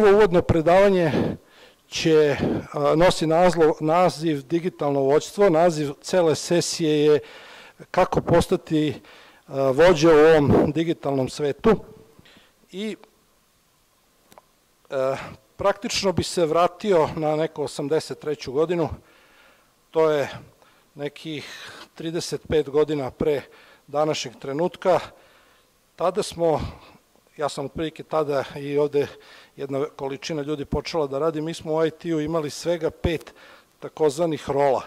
prvo uvodno predavanje će nosi nazlo, naziv digitalno vođstvo, naziv cele sesije je kako postati vođa u ovom digitalnom svetu. I e, praktično bi se vratio na neko 83. godinu, to je nekih 35 godina pre današnjeg trenutka, tada smo, ja sam otprilike tada i ovde jedna količina ljudi počela da radi, mi smo u IT-u imali svega pet takozvanih rola.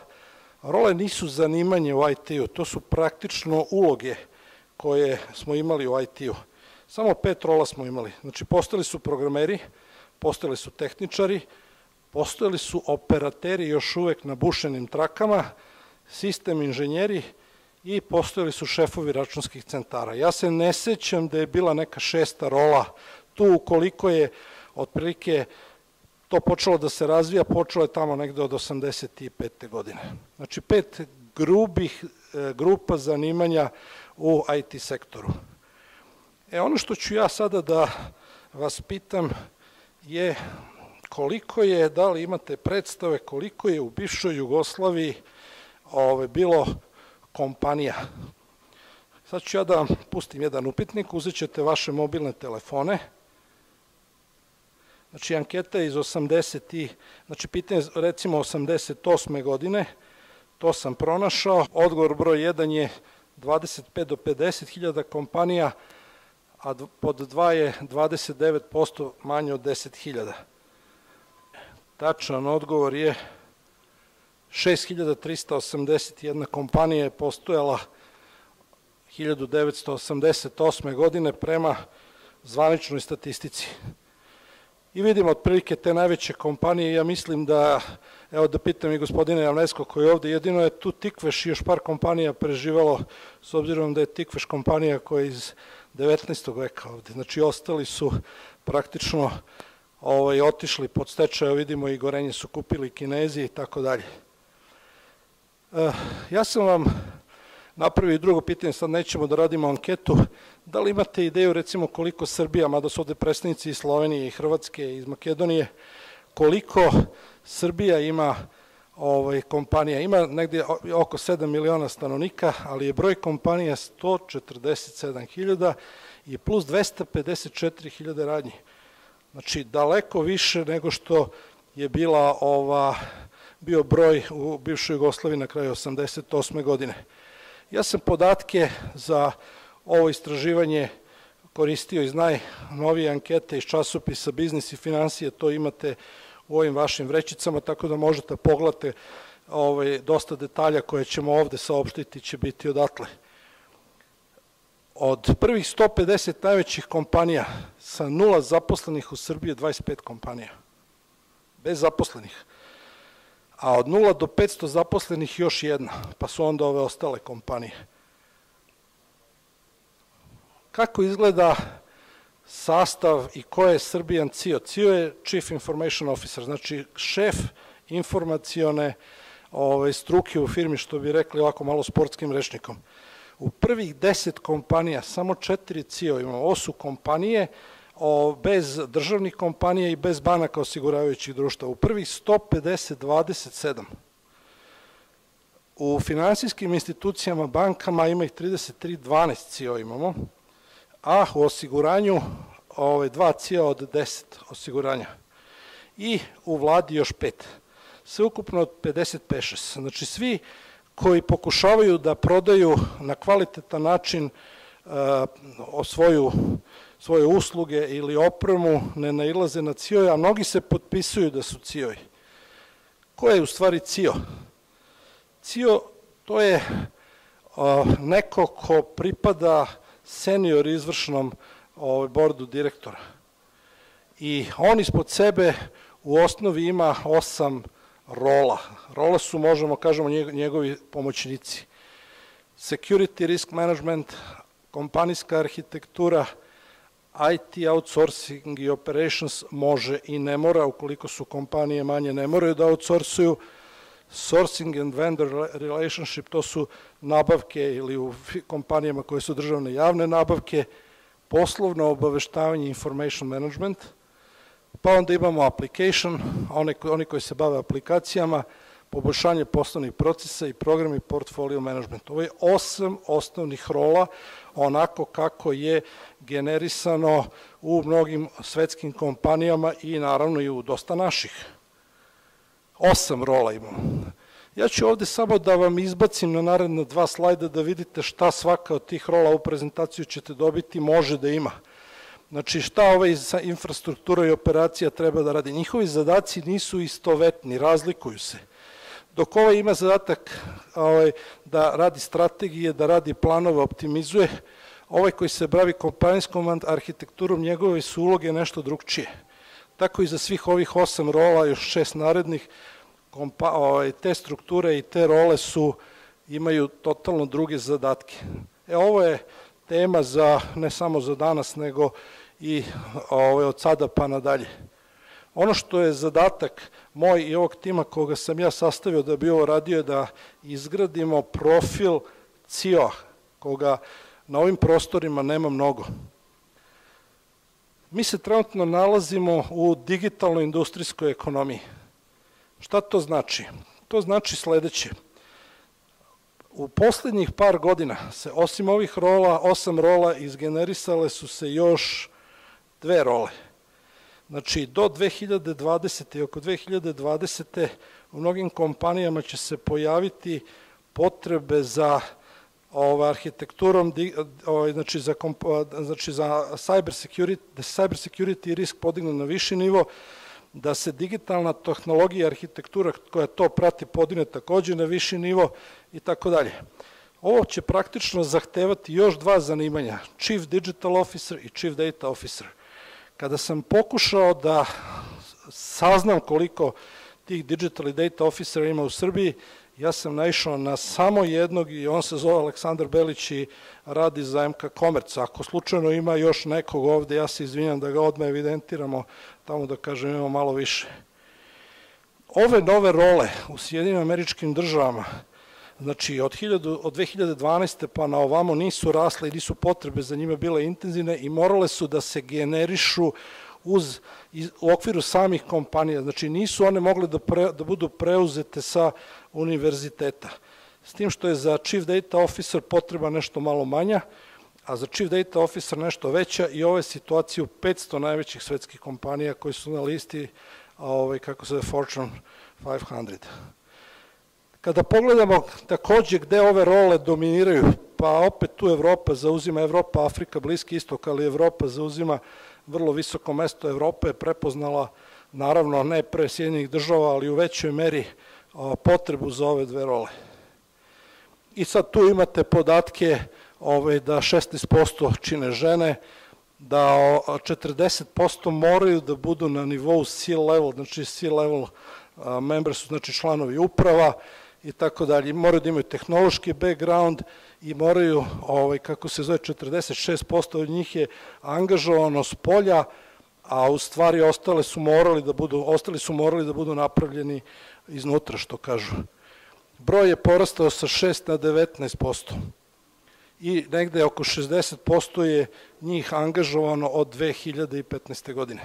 Role nisu zanimanje u IT-u, to su praktično uloge koje smo imali u IT-u. Samo pet rola smo imali. Znači, postali su programeri, postojali su tehničari, postojali su operateri još uvek na bušenim trakama, sistem inženjeri i postojali su šefovi računskih centara. Ja se ne sećam da je bila neka šesta rola tu, ukoliko je otprilike to počelo da se razvija, počelo je tamo negde od 85. godine. Znači, pet grubih e, grupa zanimanja u IT sektoru. E, ono što ću ja sada da vas pitam je koliko je, da li imate predstave, koliko je u bivšoj Jugoslaviji ove, bilo kompanija. Sad ću ja da pustim jedan upitnik, uzet ćete vaše mobilne telefone, Znači, anketa iz 80. i, znači, pitanje recimo 88. godine, to sam pronašao. Odgovor broj 1 je 25 do 50 hiljada kompanija, a pod 2 je 29% manje od 10 hiljada. Tačan odgovor je 6381 kompanija je postojala 1988. godine prema zvaničnoj statistici. I vidimo otprilike te najveće kompanije, ja mislim da, evo da pitam i gospodina Javnesko koji je ovde, jedino je tu Tikveš i još par kompanija preživalo, s obzirom da je Tikveš kompanija koja je iz 19. veka ovde. Znači, ostali su praktično ovaj, otišli pod stečaj, vidimo i gorenje su kupili kinezi i tako dalje. Eh, ja sam vam napravio drugo pitanje, sad nećemo da radimo anketu, da li imate ideju recimo koliko Srbija, mada su ovde predstavnici iz Slovenije i Hrvatske i iz Makedonije, koliko Srbija ima ovaj, kompanija. Ima negde oko 7 miliona stanovnika, ali je broj kompanija 147.000 i plus 254.000 radnji. Znači, daleko više nego što je bila ova, bio broj u bivšoj Jugoslaviji na kraju 88. godine. Ja sam podatke za ovo istraživanje koristio iz najnovije ankete iz časopisa Biznis i financije, to imate u ovim vašim vrećicama, tako da možete pogledati ovaj, dosta detalja koje ćemo ovde saopštiti će biti odatle. Od prvih 150 najvećih kompanija sa nula zaposlenih u Srbiji je 25 kompanija. Bez zaposlenih a od 0 do 500 zaposlenih još jedna, pa su onda ove ostale kompanije. Kako izgleda sastav i ko je Srbijan CIO? CIO je Chief Information Officer, znači šef informacione ove, struke u firmi, što bi rekli ovako malo sportskim rečnikom. U prvih deset kompanija samo četiri CIO imamo. Ovo su kompanije o, bez državnih kompanija i bez banaka osiguravajućih društva. U prvih 150, 27. U finansijskim institucijama, bankama ima ih 33, 12 CIO imamo, a u osiguranju ove, dva CIO od 10 osiguranja. I u vladi još pet. Sve ukupno od 55, Znači svi koji pokušavaju da prodaju na kvalitetan način uh, svoju svoje usluge ili opremu ne nailaze na CIO, a mnogi se potpisuju da su CIO. Ko je u stvari CIO? CIO to je neko ko pripada senior izvršnom ovaj, bordu direktora. I on ispod sebe u osnovi ima osam rola. Rola su, možemo kažemo, njegovi pomoćnici. Security risk management, kompanijska arhitektura, IT outsourcing i operations može i ne mora, ukoliko su kompanije manje, ne moraju da outsourcuju. Sourcing and vendor relationship, to su nabavke ili u kompanijama koje su državne javne nabavke, poslovno obaveštavanje information management, Pa onda imamo application, oni, oni koji se bave aplikacijama, poboljšanje poslovnih procesa i programi portfolio management. Ovo je osam osnovnih rola, onako kako je generisano u mnogim svetskim kompanijama i naravno i u dosta naših. Osam rola imamo. Ja ću ovde samo da vam izbacim na naredna dva slajda da vidite šta svaka od tih rola u prezentaciju ćete dobiti može da ima. Znači šta ovaj infrastruktura i operacija treba da radi. Njihovi zadaci nisu istovetni, razlikuju se. Dok ovaj ima zadatak ovaj, da radi strategije, da radi planove, optimizuje, ovaj koji se bavi kompanijskom arhitekturom, njegove su uloge nešto drugčije. Tako i za svih ovih osam rola, još šest narednih, kompa, ovaj, te strukture i te role su imaju totalno druge zadatke. E, ovo je tema za, ne samo za danas, nego i ovaj, od sada pa nadalje. Ono što je zadatak moj i ovog tima koga sam ja sastavio da bi ovo radio je da izgradimo profil CIO, koga na ovim prostorima nema mnogo. Mi se trenutno nalazimo u digitalnoj industrijskoj ekonomiji. Šta to znači? To znači sledeće. U poslednjih par godina se osim ovih rola, osam rola, izgenerisale su se još dve role. Znači, do 2020. i oko 2020. u mnogim kompanijama će se pojaviti potrebe za ova, arhitekturom, ovaj, znači, za, znači za cyber security, da cyber security risk podigne na viši nivo, da se digitalna tehnologija i arhitektura koja to prati podine takođe na viši nivo i tako dalje. Ovo će praktično zahtevati još dva zanimanja, Chief Digital Officer i Chief Data Officer. Kada sam pokušao da saznam koliko tih Digital Data Officera ima u Srbiji, ja sam naišao na samo jednog i on se zove Aleksandar Belić i radi za MK Komerc. Ako slučajno ima još nekog ovde, ja se izvinjam da ga odmah evidentiramo, tamo da kažem imamo malo više. Ove nove role u Sjedinim američkim državama, znači od, 1000, od 2012. pa na ovamo nisu rasle i nisu potrebe za njima bile intenzivne i morale su da se generišu uz, u okviru samih kompanija. Znači nisu one mogle da, pre, da budu preuzete sa univerziteta. S tim što je za Chief Data Officer potreba nešto malo manja, a za Chief Data Officer nešto veća i ove situacije u 500 najvećih svetskih kompanija koji su na listi ovaj, kako se zove Fortune 500. Kada pogledamo takođe gde ove role dominiraju, pa opet tu Evropa zauzima, Evropa, Afrika, Bliski istok, ali Evropa zauzima vrlo visoko mesto. Evropa je prepoznala, naravno ne pre Sjedinjenih država, ali u većoj meri potrebu za ove dve role. I sad tu imate podatke ovaj, da 16% čine žene, da 40% moraju da budu na nivou C-level, znači C-level members su znači članovi uprava i tako dalje. Moraju da imaju tehnološki background i moraju, ovaj, kako se zove, 46% od njih je angažovano s polja, a u stvari ostale su morali da budu, ostali su morali da budu napravljeni iznutra, što kažu. Broj je porastao sa 6 na 19% i negde oko 60% je njih angažovano od 2015. godine.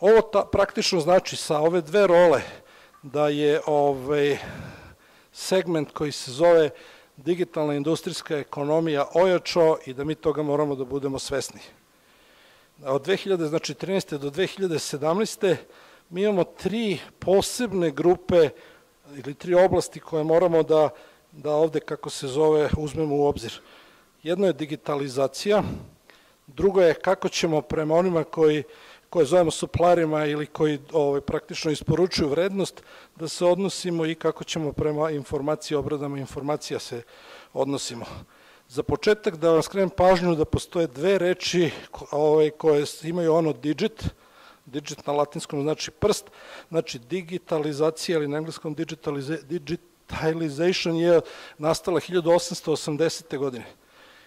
Ovo ta, praktično znači sa ove dve role da je ovaj segment koji se zove digitalna industrijska ekonomija ojačao i da mi toga moramo da budemo svesni. Od 2013. znači do 2017. mi imamo tri posebne grupe ili tri oblasti koje moramo da, da ovde, kako se zove, uzmemo u obzir. Jedno je digitalizacija, drugo je kako ćemo prema onima koji koje zovemo suplarima ili koji ovaj, praktično isporučuju vrednost, da se odnosimo i kako ćemo prema informaciji, obradama informacija se odnosimo. Za početak da vam skrenem pažnju da postoje dve reči ovaj, koje imaju ono digit, digit na latinskom znači prst, znači digitalizacija ili na engleskom digitalization je nastala 1880. godine.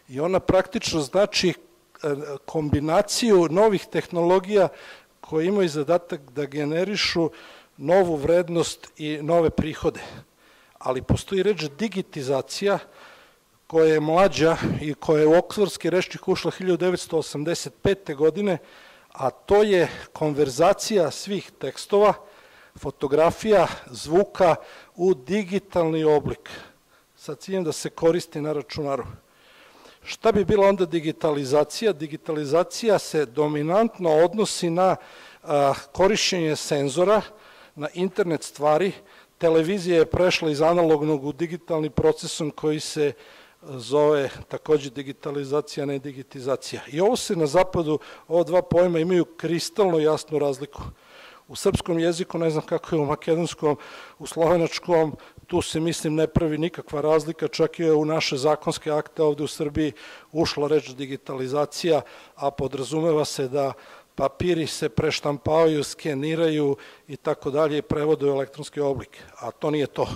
I ona praktično znači kombinaciju novih tehnologija koje imaju zadatak da generišu novu vrednost i nove prihode. Ali postoji reč digitizacija koja je mlađa i koja je u oksforski rečnik ušla 1985. godine, a to je konverzacija svih tekstova, fotografija, zvuka u digitalni oblik sa ciljem da se koristi na računaru. Šta bi bila onda digitalizacija? Digitalizacija se dominantno odnosi na korišćenje senzora, na internet stvari. Televizija je prešla iz analognog u digitalni procesom koji se zove takođe digitalizacija, ne digitizacija. I ovo se na zapadu, ova dva pojma imaju kristalno jasnu razliku. U srpskom jeziku, ne znam kako je u makedonskom, u slovenačkom, tu se, mislim, ne pravi nikakva razlika, čak je u naše zakonske akte ovde u Srbiji ušla reč digitalizacija, a podrazumeva se da papiri se preštampavaju, skeniraju i tako dalje i prevode u elektronski oblik, a to nije to.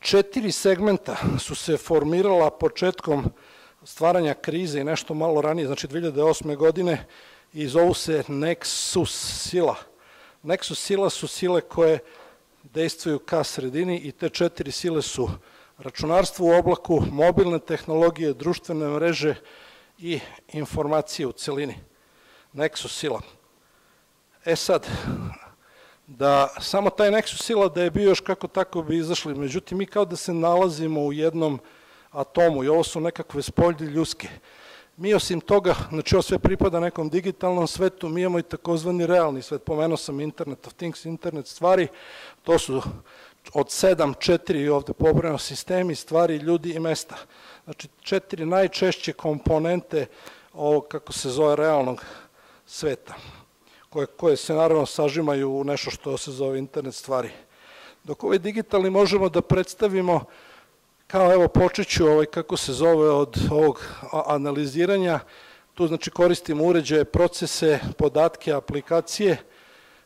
Četiri segmenta su se formirala početkom stvaranja krize i nešto malo ranije, znači 2008. godine, i zovu se Nexus sila. Nexus sila su sile koje dejstvuju ka sredini i te četiri sile su računarstvo u oblaku, mobilne tehnologije, društvene mreže i informacije u celini. Nexus sila. E sad, da samo taj Nexus sila da je bio još kako tako bi izašli, međutim mi kao da se nalazimo u jednom atomu i ovo su nekakve spoljne ljuske. Mi osim toga, znači ovo sve pripada nekom digitalnom svetu, mi imamo i takozvani realni svet, pomenuo sam Internet of Things, internet stvari, to su od sedam, četiri ovde pobrojeno sistemi, stvari, ljudi i mesta. Znači četiri najčešće komponente ovog, kako se zove, realnog sveta, koje, koje se naravno sažimaju u nešto što se zove internet stvari. Dok ovaj digitalni možemo da predstavimo Kao evo počeću ovaj, kako se zove od ovog analiziranja, tu znači koristimo uređaje, procese, podatke, aplikacije,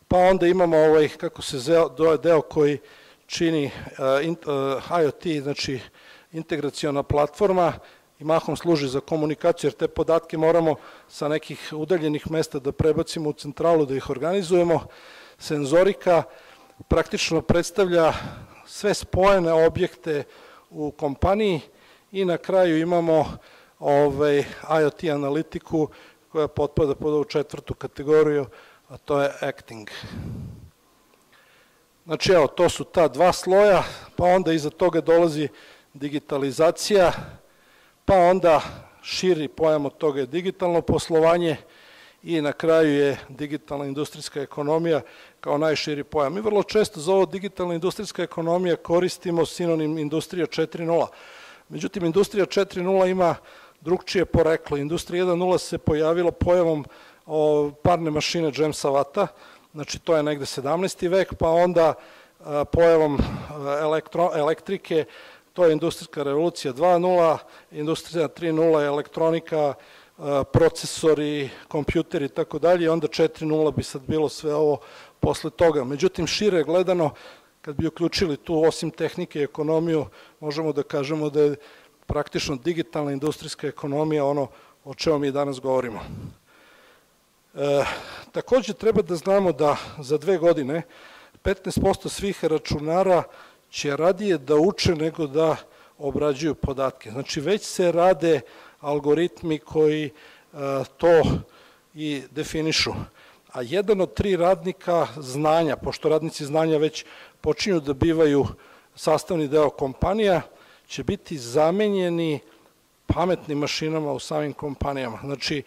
pa onda imamo ovaj, kako se zove, deo koji čini uh, uh, IoT, znači integraciona platforma i mahom služi za komunikaciju, jer te podatke moramo sa nekih udaljenih mesta da prebacimo u centralu, da ih organizujemo. Senzorika praktično predstavlja sve spojene objekte, u kompaniji i na kraju imamo ovaj, IoT analitiku koja potpada pod ovu četvrtu kategoriju, a to je acting. Znači, evo, to su ta dva sloja, pa onda iza toga dolazi digitalizacija, pa onda širi pojam od toga je digitalno poslovanje i na kraju je digitalna industrijska ekonomija kao najširi pojam. Mi vrlo često za ovo digitalna industrijska ekonomija koristimo sinonim industrija 4.0. Međutim, industrija 4.0 ima drugčije poreklo. Industrija 1.0 se pojavila pojavom o, parne mašine Jamesa Vata, znači to je negde 17. vek, pa onda a, pojavom a, elektro, elektrike, to je industrijska revolucija 2.0, industrija 3.0 je elektronika, procesori, kompjuteri i tako dalje, onda 4.0 bi sad bilo sve ovo posle toga. Međutim, šire gledano, kad bi uključili tu osim tehnike i ekonomiju, možemo da kažemo da je praktično digitalna industrijska ekonomija ono o čemu mi danas govorimo. E, takođe treba da znamo da za dve godine 15% svih računara će radije da uče nego da obrađuju podatke. Znači već se rade algoritmi koji e, to i definišu a jedan od tri radnika znanja, pošto radnici znanja već počinju da bivaju sastavni deo kompanija, će biti zamenjeni pametnim mašinama u samim kompanijama. Znači,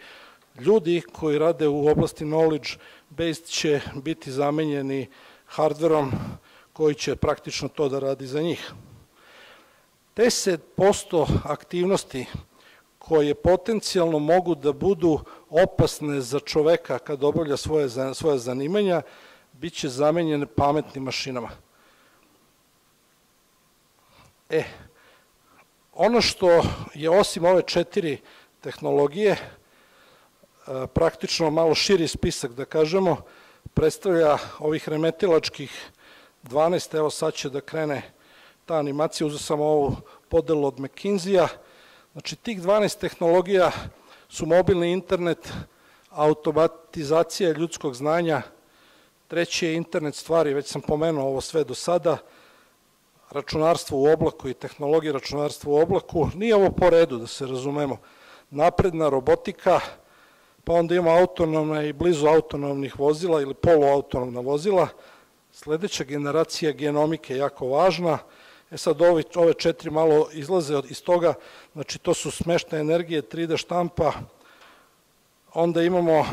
ljudi koji rade u oblasti knowledge based će biti zamenjeni hardverom koji će praktično to da radi za njih. 10% aktivnosti koje potencijalno mogu da budu opasne za čoveka kad obavlja svoje, svoje zanimanja, bit će zamenjene pametnim mašinama. E, ono što je osim ove četiri tehnologije, e, praktično malo širi spisak da kažemo, predstavlja ovih remetilačkih 12, evo sad će da krene ta animacija, uzeo sam ovu podelu od McKinsey-a, Znači, tih 12 tehnologija su mobilni internet, automatizacija ljudskog znanja, treći je internet stvari, već sam pomenuo ovo sve do sada, računarstvo u oblaku i tehnologija računarstva u oblaku. Nije ovo po redu, da se razumemo. Napredna robotika, pa onda imamo autonomna i blizu autonomnih vozila ili poluautonomna vozila. Sledeća generacija genomike je jako važna. E sad ove, ove četiri malo izlaze iz toga, znači to su smešne energije, 3D štampa, onda imamo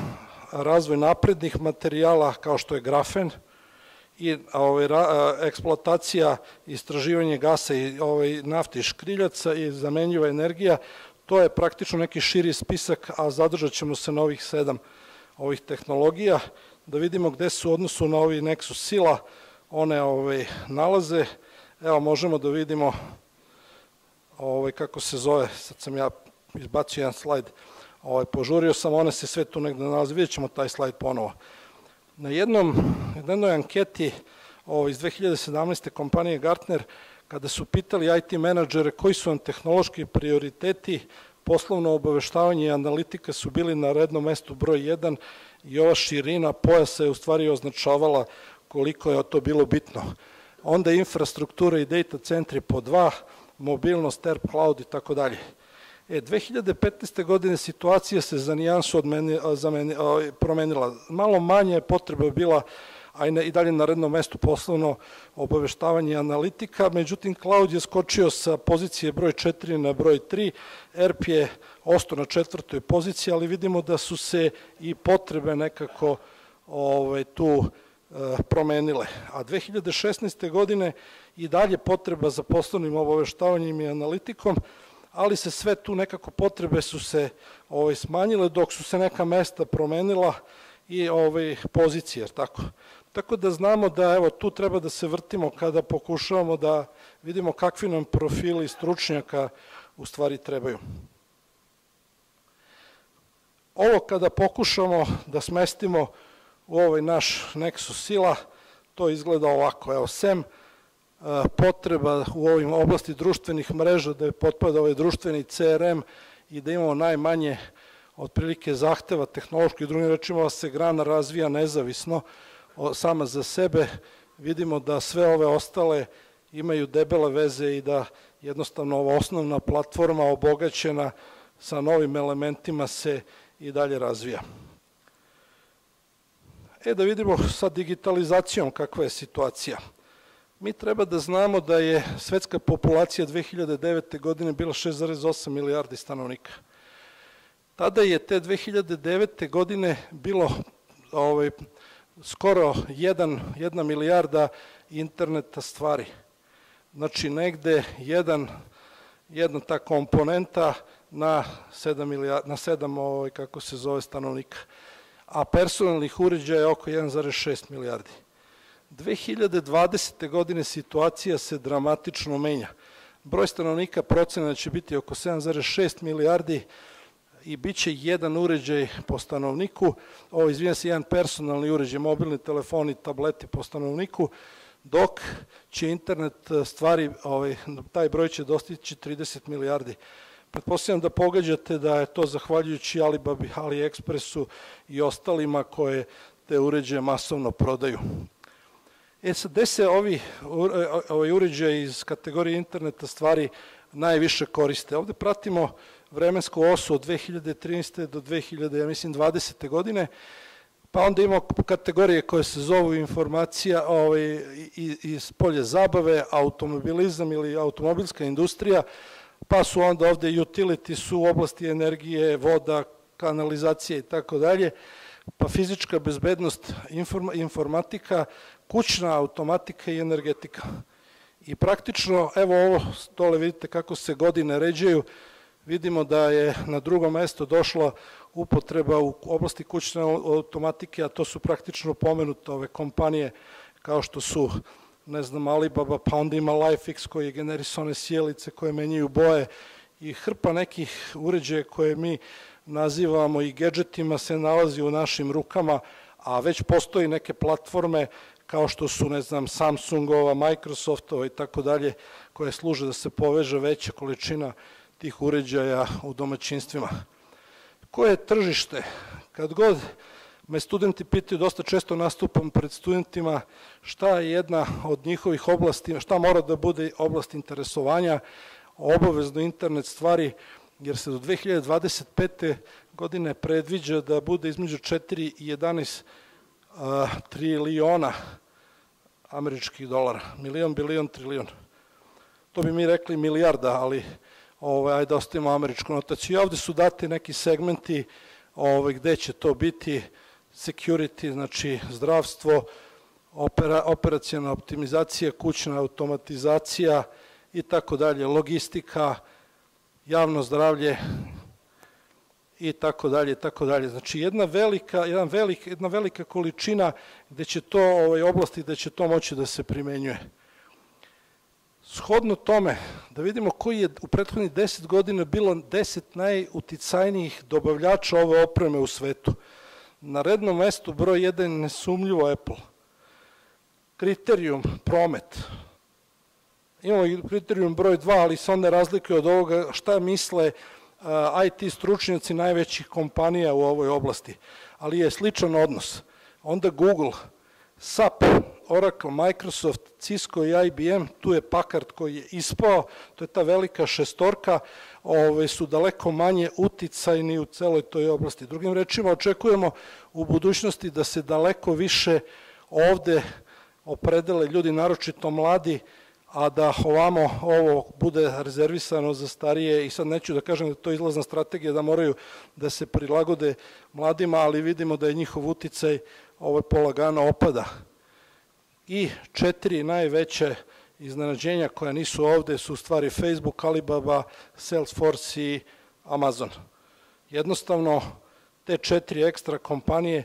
razvoj naprednih materijala kao što je grafen i ovaj, ra, eksploatacija istraživanje gasa i ovaj, i škriljaca i zamenljiva energija, to je praktično neki širi spisak, a zadržat ćemo se na ovih sedam ovih tehnologija, da vidimo gde su u odnosu na ovi Nexus sila one ovaj, nalaze. Evo možemo da vidimo ovaj, kako se zove, sad sam ja izbacio jedan slajd, ovaj, požurio sam, one se sve tu negde nalaze, vidjet ćemo taj slajd ponovo. Na jednom, jednoj anketi ovaj, iz 2017. kompanije Gartner, kada su pitali IT menadžere koji su vam tehnološki prioriteti, poslovno obaveštavanje i analitika su bili na rednom mestu broj 1 i ova širina pojasa je u stvari označavala koliko je to bilo bitno. Onda infrastruktura i data centri po dva, mobilnost, Air Cloud i tako dalje. E, 2015. godine situacija se za nijansu od meni, za meni, promenila. Malo manje je potreba bila a i dalje na rednom mestu poslovno obaveštavanje analitika, međutim cloud je skočio sa pozicije broj 4 na broj 3, ERP je ostao na četvrtoj poziciji, ali vidimo da su se i potrebe nekako ovaj, tu e, promenile. A 2016. godine i dalje potreba za poslovnim obaveštavanjem i analitikom, ali se sve tu nekako potrebe su se ovaj, smanjile, dok su se neka mesta promenila i ovaj, pozicije, tako. Tako da znamo da evo tu treba da se vrtimo kada pokušavamo da vidimo kakvi nam profili stručnjaka u stvari trebaju. Ovo kada pokušamo da smestimo u ovaj naš Nexus sila, to izgleda ovako. Evo, sem potreba u ovim oblasti društvenih mreža da je potpada ovaj društveni CRM i da imamo najmanje otprilike zahteva tehnoloških, drugim rečima da se grana razvija nezavisno, sama za sebe, vidimo da sve ove ostale imaju debele veze i da jednostavno ova osnovna platforma obogaćena sa novim elementima se i dalje razvija. E da vidimo sa digitalizacijom kakva je situacija. Mi treba da znamo da je svetska populacija 2009. godine bila 6,8 milijardi stanovnika. Tada je te 2009. godine bilo ovaj, skoro jedan, jedna milijarda interneta stvari. Znači negde jedan, jedna ta komponenta na 7, milijard, na 7 ovaj, kako se zove stanovnika. A personalnih uređaja je oko 1,6 milijardi. 2020. godine situacija se dramatično menja. Broj stanovnika procena će biti oko 7,6 milijardi, i bit će jedan uređaj po stanovniku, ovo izvijem se jedan personalni uređaj, mobilni telefoni, tableti po stanovniku, dok će internet stvari, ovaj, taj broj će dostići 30 milijardi. Pretpostavljam da pogađate da je to zahvaljujući Alibabi, AliExpressu i ostalima koje te uređaje masovno prodaju. E sad, gde se ovi, ovaj iz kategorije interneta stvari najviše koriste? Ovde pratimo vremensku osu od 2013. do 2000, ja mislim, 20. godine, pa onda imamo kategorije koje se zovu informacija ovaj, iz polje zabave, automobilizam ili automobilska industrija, pa su onda ovde utility su u oblasti energije, voda, kanalizacije i tako dalje, pa fizička bezbednost, informatika, kućna automatika i energetika. I praktično, evo ovo, dole vidite kako se godine ređaju, vidimo da je na drugo mesto došla upotreba u oblasti kućne automatike, a to su praktično pomenute ove kompanije kao što su ne znam, Alibaba, pa onda ima LifeX koji generisao one sjelice koje menjaju boje i hrpa nekih uređaja koje mi nazivamo i gadgetima se nalazi u našim rukama, a već postoji neke platforme kao što su, ne znam, Samsungova, Microsoftova i tako dalje, koje služe da se poveže veća količina tih uređaja u domaćinstvima. Koje je tržište? Kad god me studenti pitaju, dosta često nastupam pred studentima šta je jedna od njihovih oblasti, šta mora da bude oblast interesovanja, obavezno internet stvari, jer se do 2025. godine predviđa da bude između 4 i 11 a, triliona američkih dolara. Milion, bilion, trilion. To bi mi rekli milijarda, ali ovaj, ajde da ostavimo američku notaciju. I ovde su dati neki segmenti ovaj, gde će to biti security, znači zdravstvo, opera, operacijna optimizacija, kućna automatizacija i tako dalje, logistika, javno zdravlje i tako dalje, tako dalje. Znači jedna velika, jedan velik, jedna velika količina gde će to ovaj oblasti gde će to moći da se primenjuje. Shodno tome, da vidimo koji je u prethodnih 10 godina bilo 10 najuticajnijih dobavljača ove opreme u svetu. Na rednom mestu broj 1 nesumljivo Apple. Kriterijum, promet. Imamo i kriterijum broj 2, ali se onda razlikuje od ovoga šta misle IT stručnjaci najvećih kompanija u ovoj oblasti. Ali je sličan odnos. Onda Google, SAP, Oracle, Microsoft, Cisco i IBM, tu je Packard koji je ispao, to je ta velika šestorka, ove, su daleko manje uticajni u celoj toj oblasti. Drugim rečima, očekujemo u budućnosti da se daleko više ovde opredele ljudi, naročito mladi, a da ovamo ovo bude rezervisano za starije i sad neću da kažem da to izlazna strategija da moraju da se prilagode mladima, ali vidimo da je njihov uticaj ovo polagano opada. I četiri najveće iznenađenja koja nisu ovde su u stvari Facebook, Alibaba, Salesforce i Amazon. Jednostavno, te četiri ekstra kompanije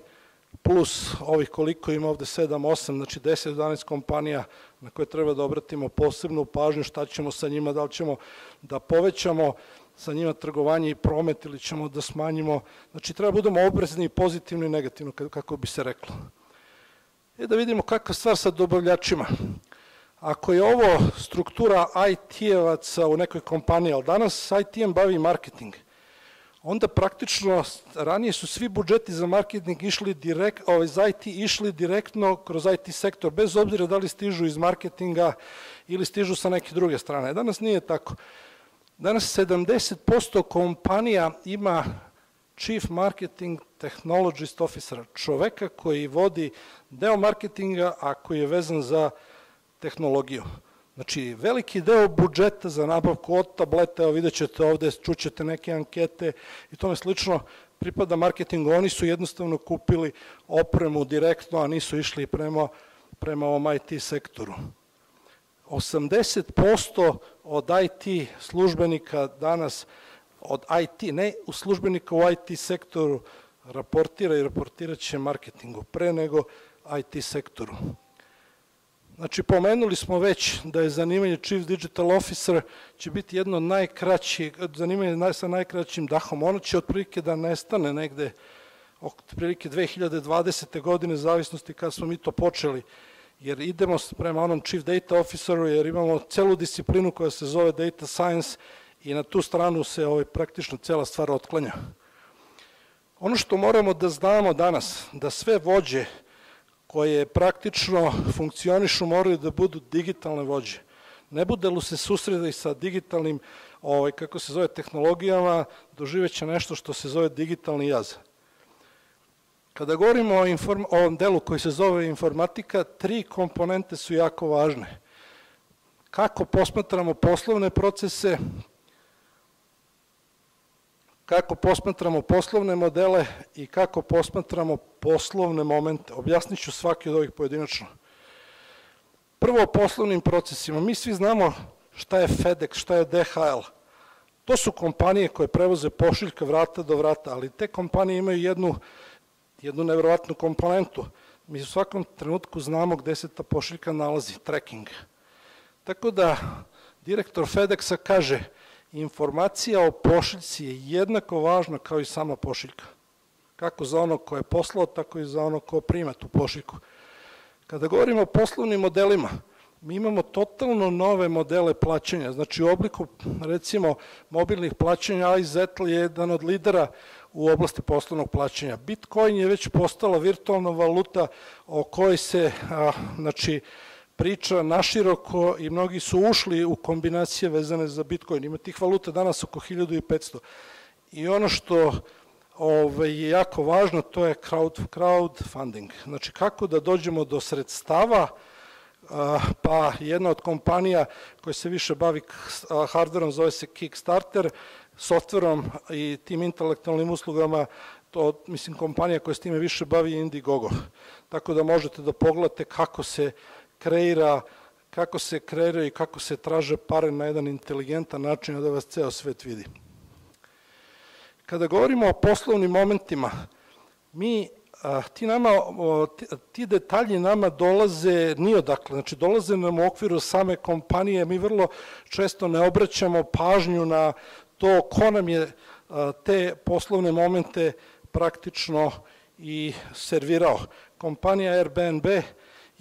plus ovih koliko ima ovde 7, 8, znači 10, 11 kompanija na koje treba da obratimo posebnu pažnju šta ćemo sa njima, da li ćemo da povećamo sa njima trgovanje i promet ili ćemo da smanjimo. Znači treba da budemo oprezni i pozitivno i negativno, kako bi se reklo. E da vidimo kakva stvar sa dobavljačima. Ako je ovo struktura IT-evaca u nekoj kompaniji, ali danas IT-em bavi marketing, onda praktično ranije su svi budžeti za marketing išli direkt, ovaj, za IT išli direktno kroz IT sektor, bez obzira da li stižu iz marketinga ili stižu sa neke druge strane. Danas nije tako. Danas 70% kompanija ima Chief Marketing Technologist Officer, čoveka koji vodi deo marketinga, a koji je vezan za tehnologiju. Znači, veliki deo budžeta za nabavku od tableta, evo vidjet ćete ovde, čućete neke ankete i tome slično, pripada marketingu. Oni su jednostavno kupili opremu direktno, a nisu išli prema, prema ovom IT sektoru. 80% od IT službenika danas, od IT, ne u službenika u IT sektoru, raportira i raportiraće marketingu pre nego IT sektoru. Znači, pomenuli smo već da je zanimanje Chief Digital Officer će biti jedno od najkraćih, zanimanje sa najkraćim dahom. Ono će otprilike da nestane negde otprilike 2020. godine, zavisnosti kada smo mi to počeli, jer idemo prema onom Chief Data Officeru, jer imamo celu disciplinu koja se zove Data Science i na tu stranu se ovaj, praktično cela stvar otklanja. Ono što moramo da znamo danas, da sve vođe koje praktično funkcionišu moraju da budu digitalne vođe. Ne bude li se susredi sa digitalnim, ovaj, kako se zove, tehnologijama, doživeće nešto što se zove digitalni jaz. Kada govorimo o, inform, o ovom delu koji se zove informatika, tri komponente su jako važne. Kako posmatramo poslovne procese, kako posmatramo poslovne modele i kako posmatramo poslovne momente. Objasnit ću svaki od ovih pojedinačno. Prvo o poslovnim procesima. Mi svi znamo šta je FedEx, šta je DHL. To su kompanije koje prevoze pošiljka vrata do vrata, ali te kompanije imaju jednu, jednu nevjerovatnu komponentu. Mi u svakom trenutku znamo gde se ta pošiljka nalazi, tracking. Tako da direktor FedExa kaže – informacija o pošiljci je jednako važna kao i sama pošiljka. Kako za ono ko je poslao, tako i za ono ko prima tu pošiljku. Kada govorimo o poslovnim modelima, mi imamo totalno nove modele plaćanja. Znači u obliku, recimo, mobilnih plaćanja, iZetl je jedan od lidera u oblasti poslovnog plaćanja. Bitcoin je već postala virtualna valuta o kojoj se, a, znači, priča naširoko i mnogi su ušli u kombinacije vezane za Bitcoin. Ima tih valuta danas oko 1500. I ono što ovaj, je jako važno, to je crowd, crowdfunding. Znači, kako da dođemo do sredstava, pa jedna od kompanija koja se više bavi hardverom zove se Kickstarter, softverom i tim intelektualnim uslugama, to, mislim, kompanija koja s time više bavi Indiegogo. Tako da možete da pogledate kako se kreira kako se kreira i kako se traže pare na jedan inteligentan način da vas ceo svet vidi. Kada govorimo o poslovnim momentima, mi ti nama ti, detalji nama dolaze ni odakle, znači dolaze nam u okviru same kompanije, mi vrlo često ne obraćamo pažnju na to ko nam je te poslovne momente praktično i servirao. Kompanija Airbnb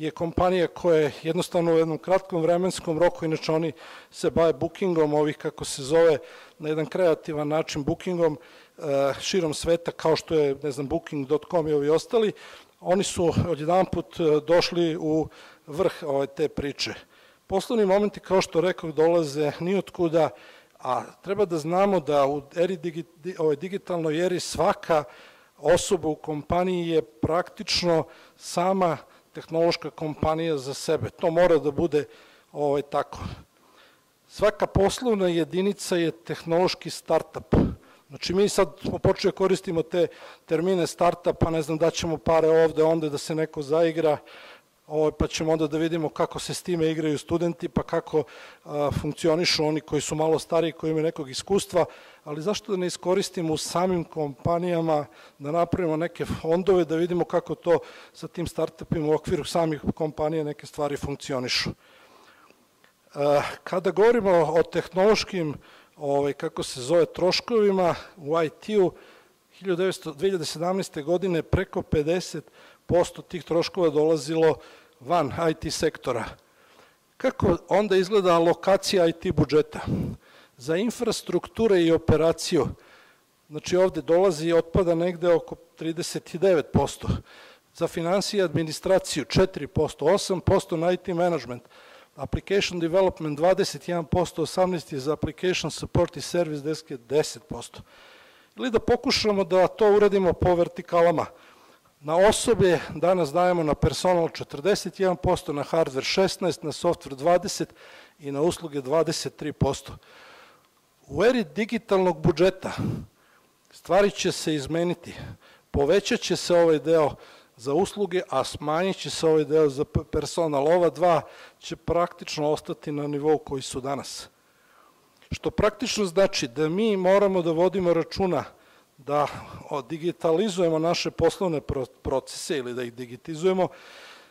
je kompanija koja je jednostavno u jednom kratkom vremenskom roku, inače oni se baje bookingom ovih, kako se zove, na jedan kreativan način bookingom uh, širom sveta, kao što je, ne znam, booking.com i ovi ostali, oni su odjedan put uh, došli u vrh ove te priče. Poslovni momenti, kao što rekao, dolaze nijotkuda, a treba da znamo da u eri digi, ovoj digitalnoj eri svaka osoba u kompaniji je praktično sama tehnološka kompanija za sebe. To mora da bude ovaj, tako. Svaka poslovna jedinica je tehnološki startup. Znači mi sad smo počeli da koristimo te termine startup, pa ne znam da ćemo pare ovde, onda da se neko zaigra, ovaj, pa ćemo onda da vidimo kako se s time igraju studenti, pa kako funkcionišu oni koji su malo stariji, koji imaju nekog iskustva, ali zašto da ne iskoristimo u samim kompanijama, da napravimo neke fondove, da vidimo kako to sa tim startupima u okviru samih kompanija neke stvari funkcionišu. Kada govorimo o tehnološkim, ovaj, kako se zove, troškovima u IT-u, 2017. godine preko 50% tih troškova dolazilo van IT sektora. Kako onda izgleda alokacija IT budžeta? Za infrastrukture i operaciju, znači ovde dolazi i otpada negde oko 39%, za financije i administraciju 4%, 8% na IT management, application development 21%, 18% je za application support i service desk je 10%. Ili da pokušamo da to uradimo po vertikalama. Na osobe danas dajemo na personal 41%, na hardware 16%, na software 20% i na usluge 23%. U eri digitalnog budžeta stvari će se izmeniti. Povećat će se ovaj deo za usluge, a smanjit će se ovaj deo za personal. Ova dva će praktično ostati na nivou koji su danas. Što praktično znači da mi moramo da vodimo računa da digitalizujemo naše poslovne procese ili da ih digitizujemo,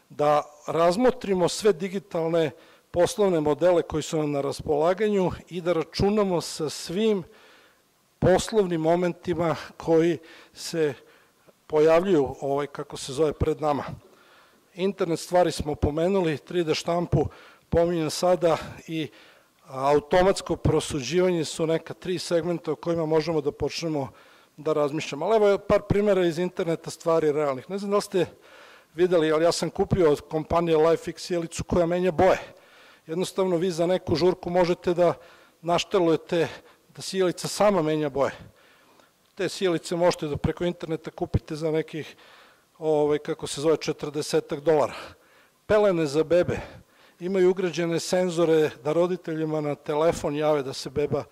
da razmotrimo sve digitalne poslovne modele koji su nam na raspolaganju i da računamo sa svim poslovnim momentima koji se pojavljuju, ovaj, kako se zove, pred nama. Internet stvari smo pomenuli, 3D štampu pominjem sada i automatsko prosuđivanje su neka tri segmenta o kojima možemo da počnemo da razmišljamo. Ali evo par primjera iz interneta stvari realnih. Ne znam da li ste videli, ali ja sam kupio od kompanije LifeX sjelicu koja menja boje. Jednostavno vi za neku žurku možete da naštelujete da sjelica sama menja boje. Te sjelice možete da preko interneta kupite za nekih, ovaj, kako se zove, 40 dolara. Pelene za bebe imaju ugrađene senzore da roditeljima na telefon jave da se beba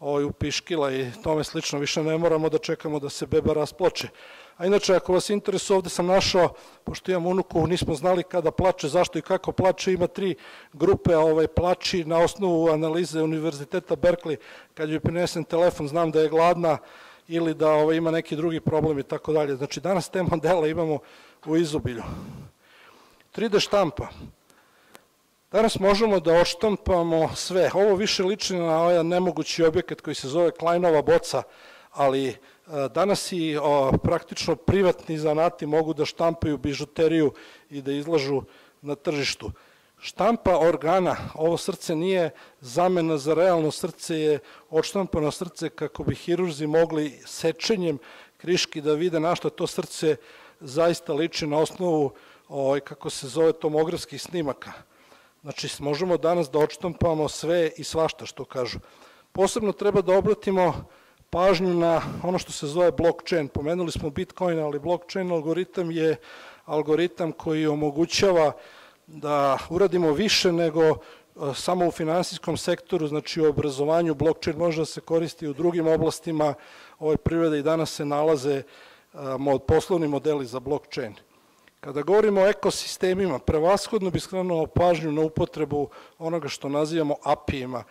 ovaj, upiškila i tome slično. Više ne moramo da čekamo da se beba rasploče. A inače, ako vas interesuje, ovde sam našao, pošto imam unuku, nismo znali kada plače, zašto i kako plače, ima tri grupe ovaj, plači na osnovu analize Univerziteta Berkeley, kad joj prinesen telefon, znam da je gladna ili da ovaj, ima neki drugi problem i tako dalje. Znači, danas te modele imamo u izobilju. 3D štampa. Danas možemo da oštampamo sve. Ovo više liči na ovaj nemogući objekat koji se zove Kleinova boca, ali danas i o, praktično privatni zanati mogu da štampaju bižuteriju i da izlažu na tržištu. Štampa organa, ovo srce nije zamena za realno srce, je odštampano srce kako bi hirurzi mogli sečenjem kriški da vide na što to srce zaista liči na osnovu, ovaj, kako se zove, tomografskih snimaka Znači, možemo danas da očtampamo sve i svašta što kažu. Posebno treba da obratimo pažnju na ono što se zove blockchain. Pomenuli smo Bitcoin, ali blockchain algoritam je algoritam koji omogućava da uradimo više nego e, samo u finansijskom sektoru, znači u obrazovanju, blockchain može da se koristi u drugim oblastima ove privede i danas se nalaze poslovni modeli za blockchain. Kada govorimo o ekosistemima, prevashodno bi skrenuo pažnju na upotrebu onoga što nazivamo API-ima.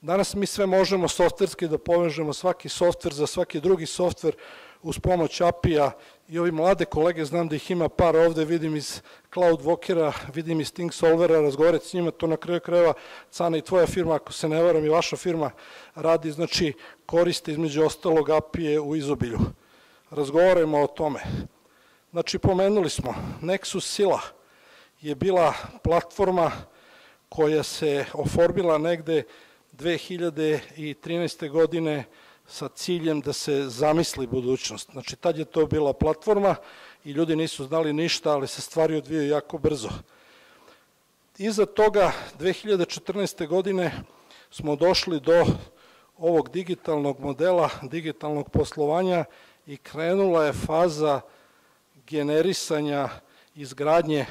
Danas mi sve možemo softverski da povežemo svaki softver za svaki drugi softver uz pomoć API-a i ovi mlade kolege, znam da ih ima par ovde, vidim iz CloudWalkera, vidim iz Think Solvera, razgovarati s njima, to na kraju krajeva Cana i tvoja firma, ako se ne varam i vaša firma radi, znači koriste između ostalog API-e u izobilju. Razgovarajmo o tome. Znači, pomenuli smo, Nexus Sila je bila platforma koja se oformila negde 2013. godine sa ciljem da se zamisli budućnost. Znači, tad je to bila platforma i ljudi nisu znali ništa, ali se stvari odvijaju jako brzo. Iza toga, 2014. godine, smo došli do ovog digitalnog modela, digitalnog poslovanja i krenula je faza generisanja izgradnje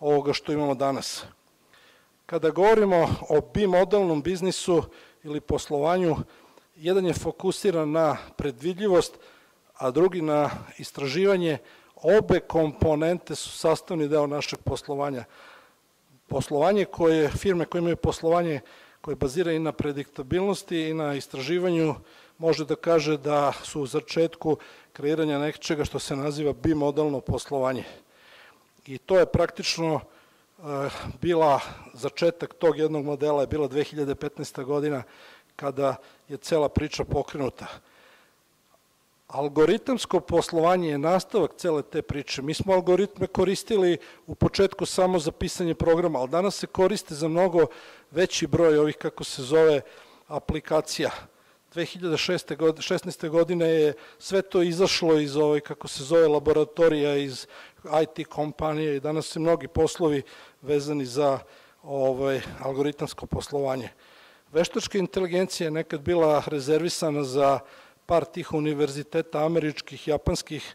ovoga što imamo danas. Kada govorimo o bimodelnom biznisu ili poslovanju, jedan je fokusiran na predvidljivost, a drugi na istraživanje. Obe komponente su sastavni deo našeg poslovanja. Poslovanje koje, firme koje imaju poslovanje koje bazira i na prediktabilnosti i na istraživanju, može da kaže da su u začetku kreiranja nečega što se naziva bimodalno poslovanje. I to je praktično bila začetak tog jednog modela je bila 2015. godina kada je cela priča pokrenuta. Algoritamsko poslovanje je nastavak cele te priče. Mi smo algoritme koristili u početku samo za pisanje programa, ali danas se koriste za mnogo veći broj ovih, kako se zove, aplikacija. 2016. godine je sve to izašlo iz ovaj, kako se zove, laboratorija, iz IT kompanije i danas se mnogi poslovi vezani za ovaj, algoritamsko poslovanje. Veštačka inteligencija je nekad bila rezervisana za par tih univerziteta američkih, japanskih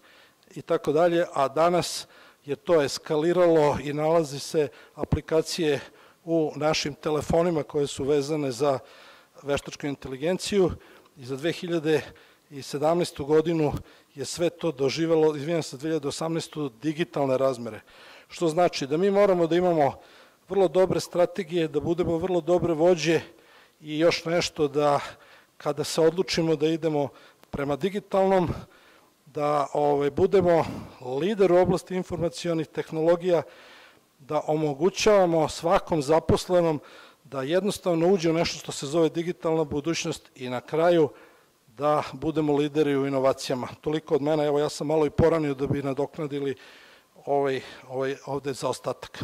i tako dalje, a danas je to eskaliralo i nalazi se aplikacije u našim telefonima koje su vezane za veštačku inteligenciju i za 2017. godinu je sve to doživalo, izvijem se, 2018. digitalne razmere. Što znači da mi moramo da imamo vrlo dobre strategije, da budemo vrlo dobre vođe i još nešto da kada se odlučimo da idemo prema digitalnom, da ovaj, budemo lider u oblasti informacijonih tehnologija, da omogućavamo svakom zaposlenom da jednostavno uđe u nešto što se zove digitalna budućnost i na kraju da budemo lideri u inovacijama. Toliko od mene, evo ja sam malo i poranio da bi nadoknadili ovaj, ovaj ovde za ostatak.